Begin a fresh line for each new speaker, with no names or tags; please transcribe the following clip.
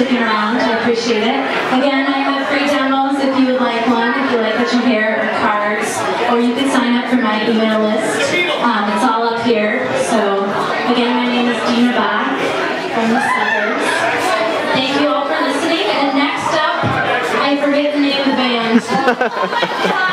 sticking around. I appreciate it. Again, I have free demos if you would like one, if you like what you hear, or cards, or you can sign up for my email list. Um, it's all up here. So, again, my name is Dina Bach from the suburbs. Thank you all for listening. And next up, I forget the name of the band.